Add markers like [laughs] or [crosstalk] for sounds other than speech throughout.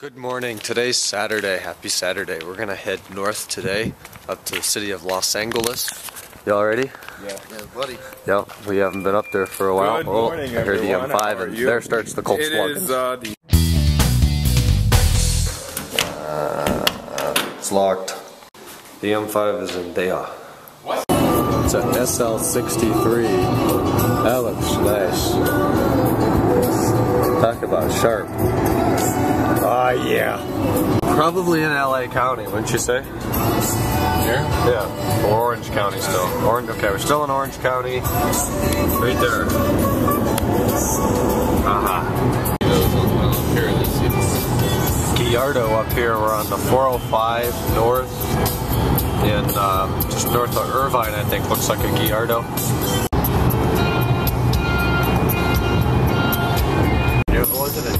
Good morning. Today's Saturday. Happy Saturday. We're gonna head north today up to the city of Los Angeles. Y'all ready? Yeah. Yeah, buddy. Yep. We haven't been up there for a while. Good oh, morning, I heard the everyone. How M5 are and you? there starts the Colts It walking. is uh, the It's locked. The M5 is in there. What? It's a SL63. That looks nice. Talk about sharp. Ah, yeah. Probably in LA County, wouldn't you say? here. Yeah. Or Orange County still. Orange. Okay, we're still in Orange County. Right there. Aha. Gallardo up here. We're on the 405 north, in um, just north of Irvine, I think. Looks like a Gallardo. New, was it a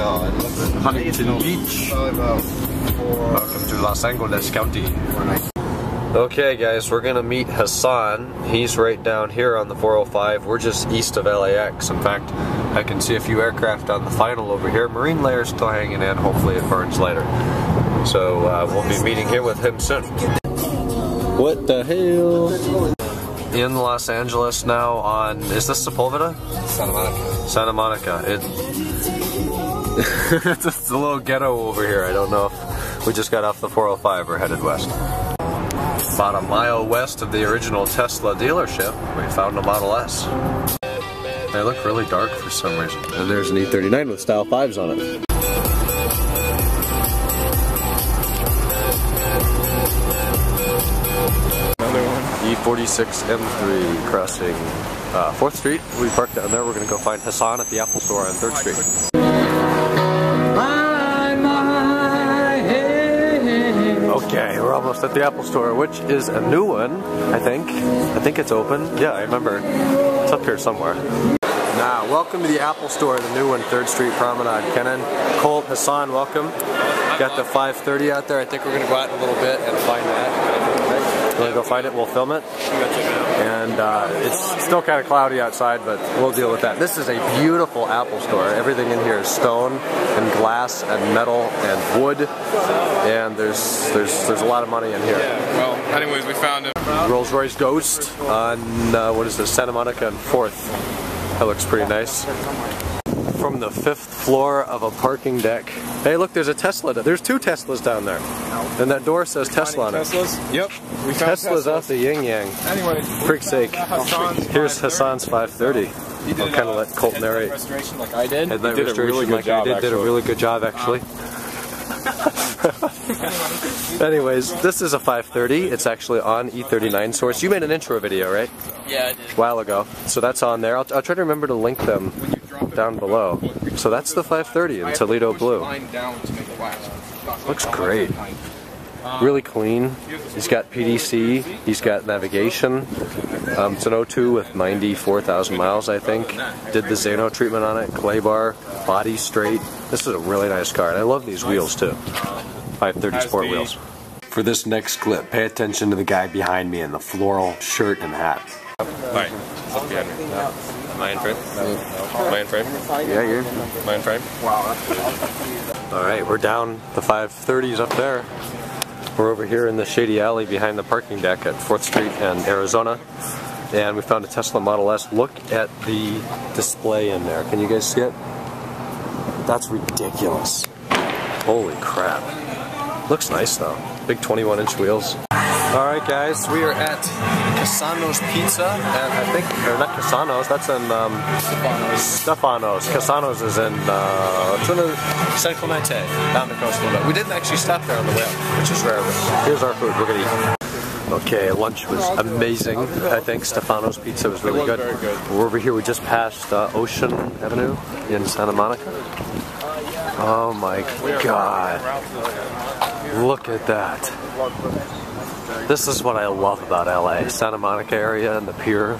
Can't really tell. Huntington Beach. Welcome to Los Angeles County. Okay, guys, we're gonna meet Hassan. He's right down here on the 405. We're just east of LAX. In fact, I can see a few aircraft on the final over here. Marine Layer's still hanging in. Hopefully, it burns later. So uh, we'll be meeting here with him soon. What the hell? In Los Angeles now on is this Sepulveda? Santa Monica. Santa Monica. It, [laughs] it's just a little ghetto over here. I don't know if we just got off the 405 or headed west. About a mile west of the original Tesla dealership, we found a Model S. They look really dark for some reason. And there's an E39 with Style 5s on it. Another one. E46 M3 crossing uh, 4th Street. We parked down there. We're going to go find Hassan at the Apple Store on 3rd Street. Okay, we're almost at the Apple Store, which is a new one, I think. I think it's open. Yeah, I remember. It's up here somewhere. Now, welcome to the Apple Store, the new one, 3rd Street Promenade. Kenan, Colt, Hassan, welcome. Got the 530 out there. I think we're going to go out in a little bit and find that. To go find it? We'll film it. And uh, it's still kind of cloudy outside, but we'll deal with that. This is a beautiful Apple store. Everything in here is stone and glass and metal and wood, and there's there's there's a lot of money in here. Well, anyways, we found it. Rolls Royce Ghost on uh, what is this? Santa Monica and Fourth. That looks pretty nice. From the fifth floor of a parking deck. Hey, look, there's a Tesla. There's two Teslas down there, and that door says Tesla on it. Teslas? Yep. We found Tesla's Teslas. off the yin yang. Anyway, Freak's sake. Hassan's Here's Hassan's 530. He did, I'll kind of let Colt narrate. restoration like I did. Headlight he did a really good like job, I did, did a actually. really good job actually. Um, [laughs] Anyways, this is a 530. It's actually on E39 source. You made an intro video, right? Yeah, I did. A while ago. So that's on there. I'll, I'll try to remember to link them down below. So that's the 530 in Toledo Blue. Looks great. Really clean. He's got PDC. He's got navigation. Um, it's an 02 with 94,000 miles, I think. Did the Zaino treatment on it. Clay bar, body straight. This is a really nice car, and I love these wheels too. 530 sport wheels. For this next clip, pay attention to the guy behind me in the floral shirt and hat. Alright, up behind me. Am I in frame? Am I in frame? Yeah, I in frame? All right, we're down the 530s up there. We're over here in the shady alley behind the parking deck at 4th Street and Arizona. And we found a Tesla Model S. Look at the display in there. Can you guys see it? That's ridiculous. Holy crap. Looks nice though. Big 21 inch wheels. All right, guys, we are at Casano's Pizza, and I think, or not Casano's, that's in um, Stefano's. Casano's is in uh, Trinidad, San Clemente, down the coast a little bit. We didn't actually stop there on the way up, which is rare. Here's our food. We're gonna eat. Okay, lunch was amazing. I think Stefano's Pizza was really good. very good. We're over here. We just passed uh, Ocean Avenue in Santa Monica. Oh my God! Look at that. This is what I love about LA. Santa Monica area and the pier.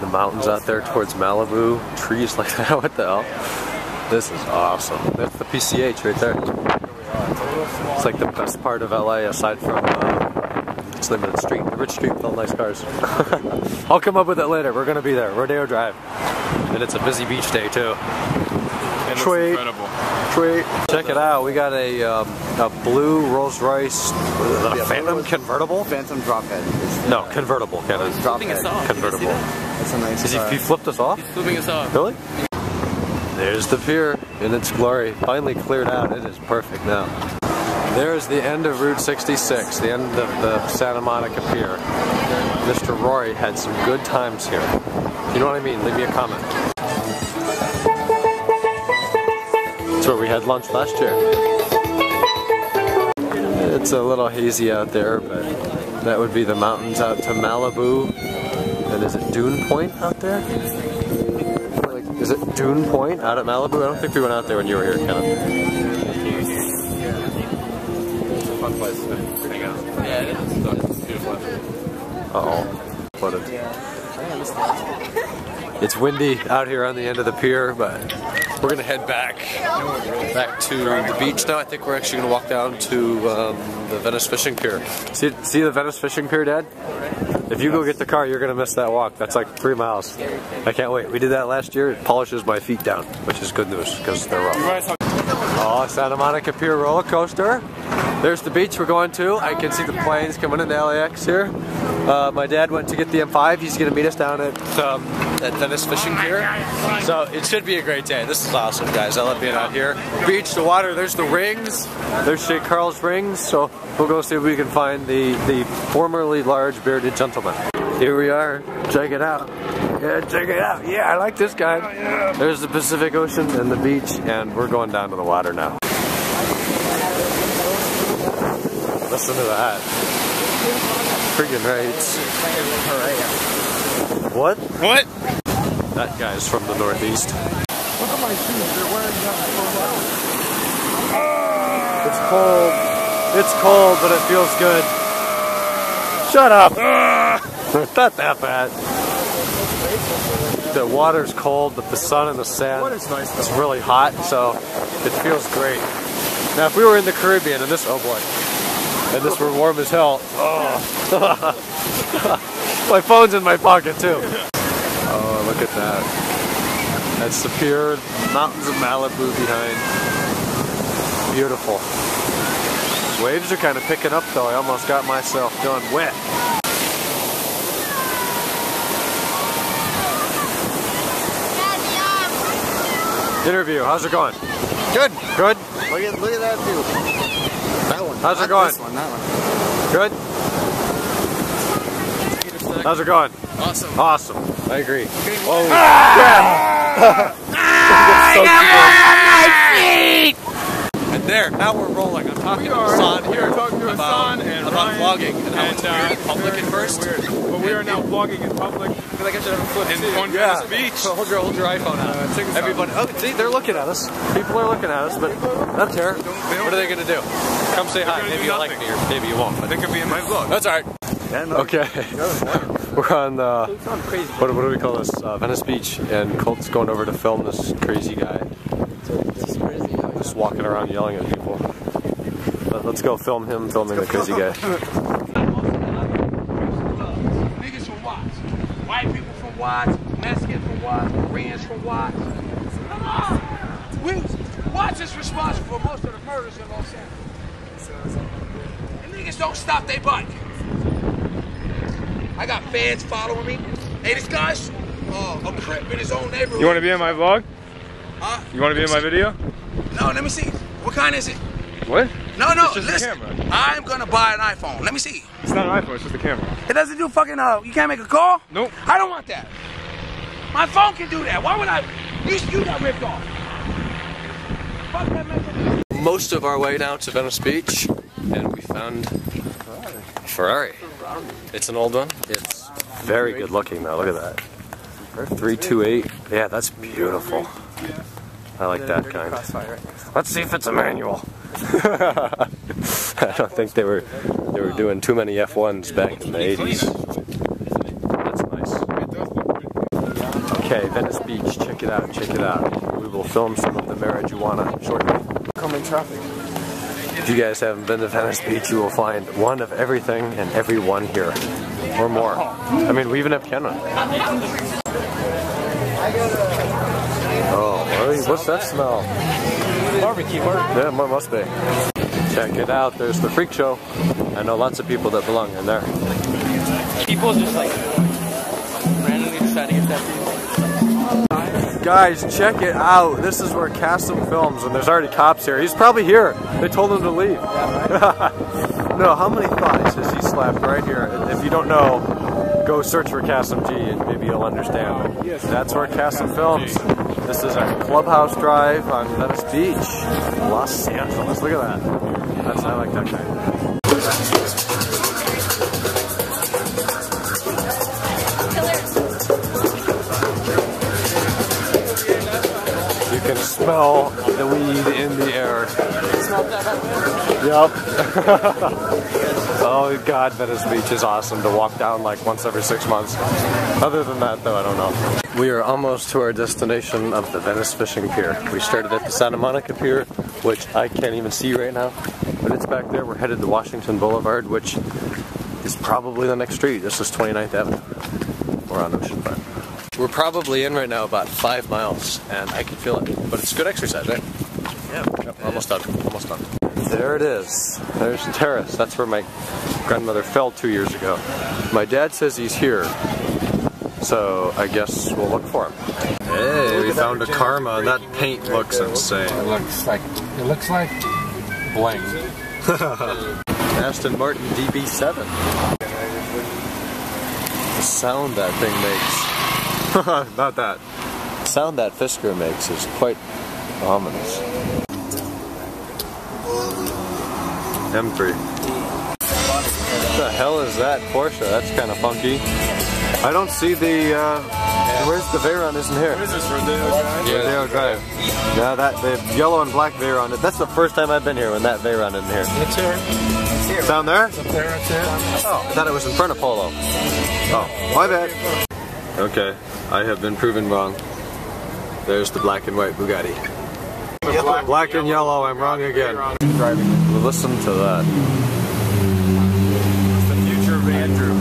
The mountains out there towards Malibu. Trees like [laughs] that. What the hell? This is awesome. That's the PCH right there. It's like the best part of LA aside from uh, it's Limited Street. The Rich Street with all nice cars. [laughs] I'll come up with it later. We're gonna be there. Rodeo Drive. and it's a busy beach day too. It Sweet. incredible. Sweet. Check it out. We got a um, a blue Rolls Royce, what is it, a Phantom convertible? Phantom drophead. No, convertible. Kevin. Flipping us Drophead. off. Convertible. That's a nice Is he, car. he flipped us off? Flipping us off. Really? There's the pier in its glory. Finally cleared out. It is perfect now. There's the end of Route 66, the end of the Santa Monica Pier. Mr. Rory had some good times here. You know what I mean? Leave me a comment. Where we had lunch last year. It's a little hazy out there, but that would be the mountains out to Malibu. And is it Dune Point out there? Is it Dune Point out at Malibu? I don't think we went out there when you were here, beautiful. Uh oh. Flooded. It's windy out here on the end of the pier, but we're gonna head back back to the beach now. I think we're actually gonna walk down to um, the Venice Fishing Pier. See, see the Venice Fishing Pier, Dad? If you go get the car, you're gonna miss that walk. That's like three miles. I can't wait. We did that last year. It polishes my feet down, which is good news because they're rough. Oh, Santa Monica Pier roller coaster. There's the beach we're going to. I can see the planes coming into LAX here. Uh, my dad went to get the M5. He's going to meet us down at um, at Venice Fishing Pier. So it should be a great day. This is awesome, guys. I love being out here. Beach, the water. There's the rings. There's Shay Carl's rings. So we'll go see if we can find the the formerly large bearded gentleman. Here we are. Check it out. Yeah, check it out. Yeah, I like this guy. There's the Pacific Ocean and the beach, and we're going down to the water now. Listen to that. Freaking rates. What? What? That guy's from the Northeast. Look at my shoes. They're wearing nothing for uh, It's cold. It's cold, but it feels good. Shut up. [laughs] Not that bad. The water's cold, but the sun and the sand is really hot, so it feels great. Now, if we were in the Caribbean and this, oh boy, and this were warm as hell, oh. [laughs] my phone's in my pocket too. Oh, look at that. That's the pier, mountains of Malibu behind. Beautiful. Waves are kind of picking up though. I almost got myself done wet. Interview, how's it going? Good. Good? Look at look at that view. That one. How's it going? This one. That one. Good? How's it going? Awesome. Awesome. I agree. Oh, ah! And [laughs] there, now we're rolling. I'm talking to Hassan we here are talking to about, Hassan and about Ryan vlogging and how it's and, uh, weird in public at first. Weird. But we are now vlogging in public. I feel like I should have a flip In- too. on Yeah. Venice Beach. So hold your hold your iPhone out. Uh, check us out. Everybody, oh, see, they're looking at us. People are looking at us, but I don't. What are they gonna do? Come say hi. gonna Maybe do you like me, or maybe you won't. But They could be in my vlog. that's all right. Yeah, no. Okay. [laughs] We're on uh, what, what do we call this? Uh, Venice Beach, and Colt's going over to film this crazy guy. Just walking around yelling at people. Let- Let's go film him filming the crazy guy. Niggas from Watts. White people from Watts. Mexicans from Watts. Koreans from Watts. We, Watts is responsible for most of the murders in Los Angeles. And niggas don't stop their butt. I got fans following me. Hey, this guy's uh, a crip in his own neighborhood. You want to be in my vlog? Huh? You want to be in my video? No, let me see. What kind is it? What? No, no, It's just listen. camera. I'm gonna buy an iPhone. Let me see. It's not an iPhone. It's just a camera. It doesn't do fucking uh you can't make a call? Nope. I don't want that. My phone can do that. Why would I you you got ripped off. Fuck that man. Most of our way now to Venice Beach, and we found a Ferrari. It's an old one. It's very good looking though. Look at that. 328. Yeah, that's beautiful. I like that kind. Let's see if it's a manual. [laughs] I don't think they were they were doing too many F1s back in the 80s. That's nice. Okay, Venice Beach. Check it out. Check it out. We will film some of the marijuana shortly. Coming traffic. If you guys haven't been to Venice Beach, you will find one of everything and everyone here, or more. I mean, we even have Kenra. Really? what's that smell? Barbecue. Yeah, it must be. Check it out. There's the freak show. I know lots of people that belong in there. People just like randomly decide to get that. Guys, check it out. This is where Kassem films, and there's already cops here. He's probably here. They told him to leave. [laughs] no, how many thighs has he slapped right here? If you don't know, go search for Kassem G, and maybe you'll understand. That's where Kassem films. This is our clubhouse drive on Venice Beach, Los Angeles. Look at that. That's I like that guy. You can smell the weed in the air. Yep. [laughs] oh God, Venice Beach is awesome to walk down like once every six months. Other than that, though, I don't know. We are almost to our destination of the Venice Fishing Pier. We started at the Santa Monica Pier, which I can't even see right now, but it's back there. We're headed to Washington Boulevard, which is probably the next street. This is 29th Avenue. We're on Ocean Oceanfront. We're probably in right now about five miles, and I can feel it. But it's good exercise, right? Yeah. Yep, almost done. Almost done. There it is. There's the terrace. That's where my grandmother fell two years ago. My dad says he's here, so I guess we'll look for him. Hey, we found a karma, and that paint looks insane. It looks like it looks like bling. [laughs] Aston Martin DB7. The sound that thing makes. [laughs] Not that. The sound that Fisker makes is quite ominous. M3. What the hell is that Porsche? That's kind of funky. I don't see the, uh, where's the Veyron isn't here. What is this, Rodeo Drive? Yeah. Rodeo Drive. Now that, the yellow and black Veyron, that's the first time I've been here when that Veyron isn't here. It's here. Down there? Up there, it's here. Oh, I thought it was in front of Polo. Oh, my bad. Okay, I have been proven wrong. There's the black and white Bugatti. Black, and yellow, I'm wrong again. Listen to that. It's the future of Andrew.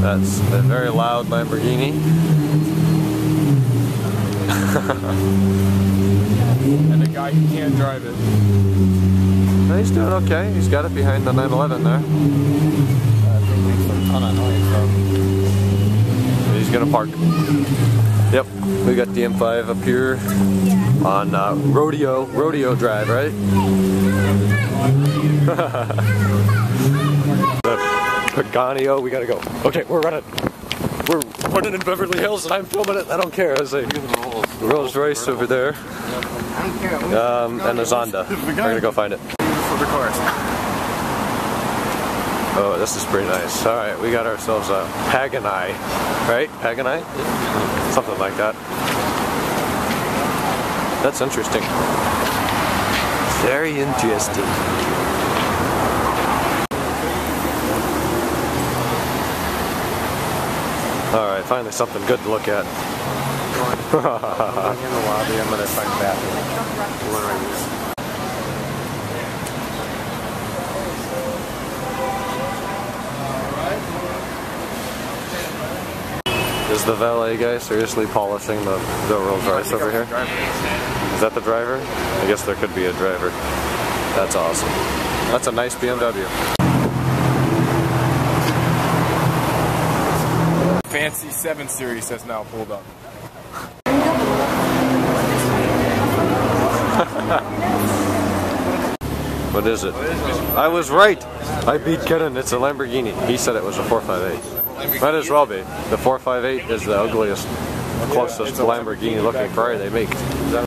That's a very loud Lamborghini. [laughs] And the guy who can't drive it. No, He's doing okay. He's got it behind the 911 there. Uh, he's gonna park. Yep, we got the M5 up here on uh, Rodeo Rodeo Drive, right? [laughs] Paganio, we gotta go. Okay, we're running. We're running in Beverly Hills, and I'm filming it. I don't care. I say Rolls Royce over there, um, and a Zonda. We're gonna go find it. Oh, this is pretty nice. All right, we got ourselves a Pagani, right? Pagani? Something like that. That's interesting. Very interesting. All right, finally something good to look at. [laughs] in the lobby, I'm gonna find a bathroom. One right here. Is the valet guy seriously polishing the, the Rolls Royce over here? Is that the driver? I guess there could be a driver. That's awesome. That's a nice BMW. Fancy 7 Series has now pulled up. What is it? I was right. I beat Kenan. It's a Lamborghini. He said it was a 458. Might as well be. The 458 is the ugliest, closest Lamborghini looking Ferrari they make. You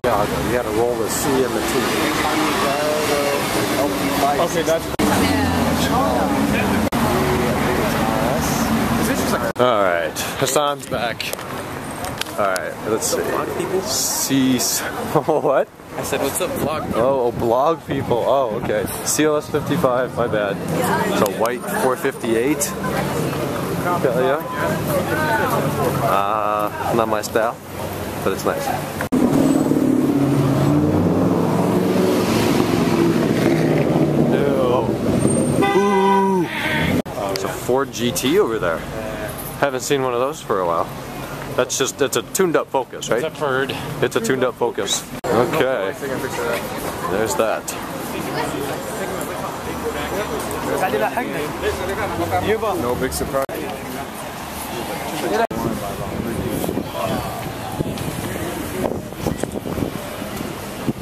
gotta roll the C and the T. Okay, that's All right, Hassan's back. All right, let's see. See, [laughs] what? I said, "What's up, vlog?" Oh, oh blog people. Oh, okay. CLS 55, my bad. It's a white 458. Hell yeah. Uh, not my style, but it's nice. Ew. Ooh. It's a Ford GT over there. Haven't seen one of those for a while. That's just, it's a tuned up Focus, right? It's a bird. It's a tuned up Focus. Okay, Take a picture of that. there's that. No big surprise.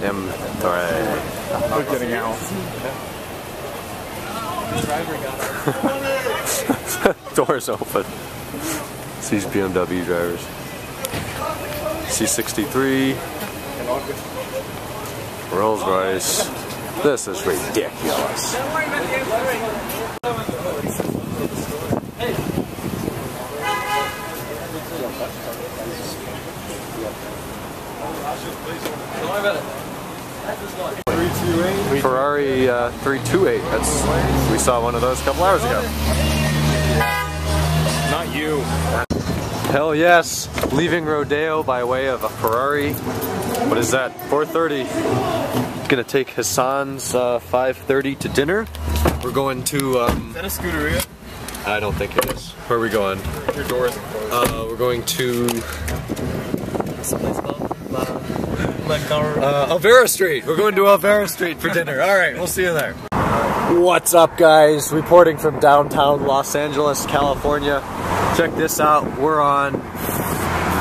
M3. We're getting out. [laughs] Doors open. These BMW drivers. C63. Rolls Royce. This is ridiculous. Ferrari uh, 328. That's we saw one of those a couple hours ago. Not you. Hell yes, leaving Rodeo by way of a Ferrari. What is that? 4:30. Gonna take Hassan's uh, 5:30 to dinner. We're going to. Um, Is that a Scuderia? I don't think it is. Where are we going? Your door isn't closed. Uh, we're going to uh, Olvera Street. We're going to Olvera Street for dinner. All right, we'll see you there. What's up, guys? Reporting from downtown Los Angeles, California. Check this out. We're on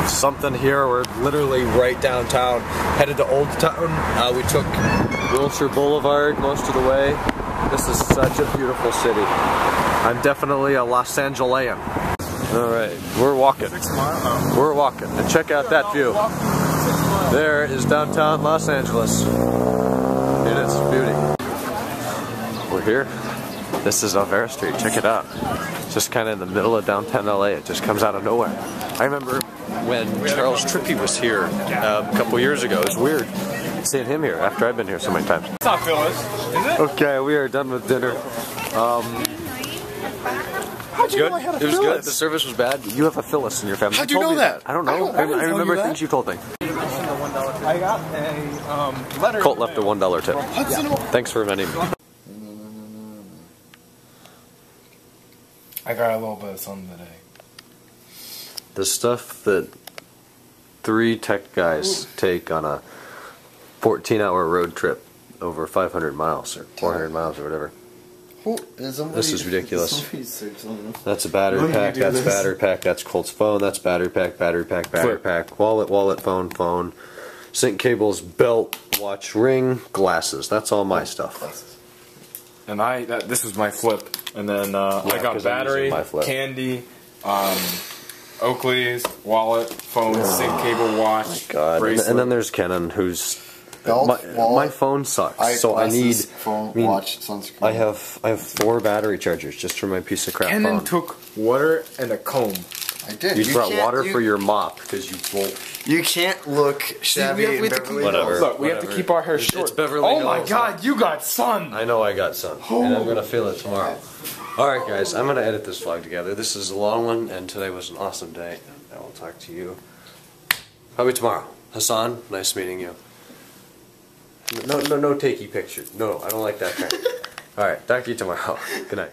something here. We're literally right downtown, headed to Old Town. Uh, we took Wilshire Boulevard most of the way. This is such a beautiful city. I'm definitely a Los Angelean. All right, we're walking. We're walking, and check out that view. There is downtown Los Angeles. In its beauty. We're here. This is Olvera Street. Check it out. It's just kind of in the middle of downtown LA. It just comes out of nowhere. I remember when Charles Trippy was here uh, a couple years ago. It's weird seeing him here after I've been here so many times. It's not Phyllis, is it? Okay, we are done with dinner. Um, How'd it was good. It was good. The service was bad. You have a Phyllis in your family. How'd you told know me that? I don't know. I, I don't- I didn't I remember you things you told me. I got a um, letter. Colt left a one dollar tip. Thanks for reminding me. I got a little bit of something today. The stuff that three tech guys take on a 14 hour road trip over 500 miles or 400 miles or whatever. This is ridiculous. [laughs] That's a battery When did you pack, that's this? battery pack, that's Colt's phone, that's battery pack, battery pack, battery Flip. pack, wallet, wallet, phone, phone, sync cables, belt, watch, ring, glasses. That's all my stuff. And I, that, this was my flip. And then uh, Yeah, I 'cause got battery, my flip. candy, um, Oakley's, wallet, phone, sync cable, watch, God. And, bracelet. and then there's Kenan, who's Belt, my, wallet, my phone sucks, so I need. eyeglasses, phone, I mean, watch, sunscreen. I have I have four battery chargers just for my piece of crap Kenan phone. took water and a comb. I did. You, brought water you, for your mop because you won't. You can't look shabby we have- we have to Beverly keep- Whatever. Hills. Look, we have to keep our hair It's- short. it's Beverly Oh my God, you got sun. I know I got some, and I'm oh. gonna feel it tomorrow. All right, guys, I'm gonna edit this vlog together. This is a long one, and today was an awesome day. I will talk to you probably tomorrow. Hassan, nice meeting you. No, no, no, takey picture. No, I don't like that kind. [laughs] All right, talk to you tomorrow. [laughs] Good night.